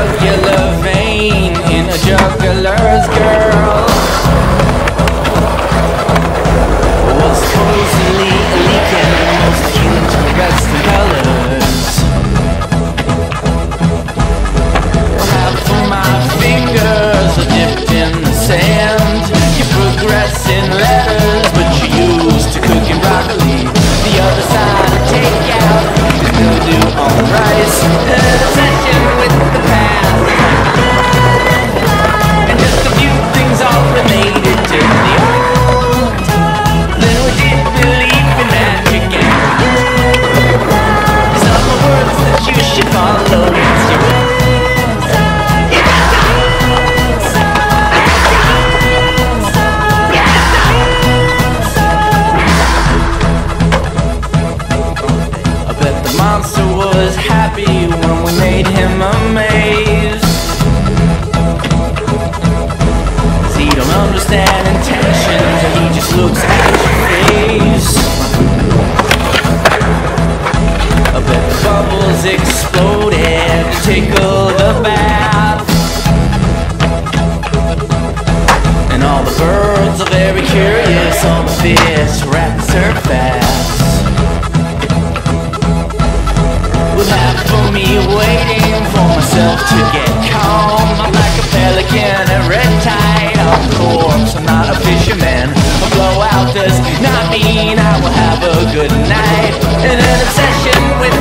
jugular vein in a juggler's girl. Happy when we made him a maze. 'Cause he don't understand intentions, and he just looks at your face. I bet the bubbles exploded to tickle the bath. And all the birds are very curious, all the fish rats are fast. been waiting for myself to get calm. I'm like a pelican, a red-tide, I'm corpse I'm not a fisherman, a blowout does not mean I will have a good night. And an obsession with